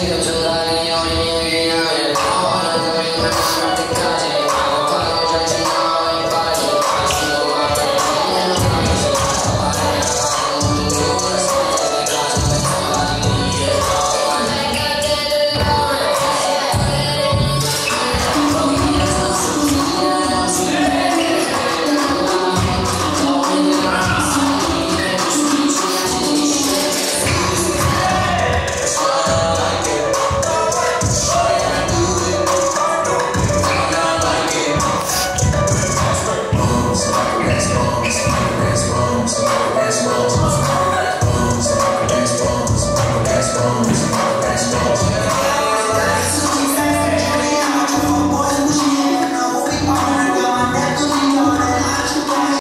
这个真的很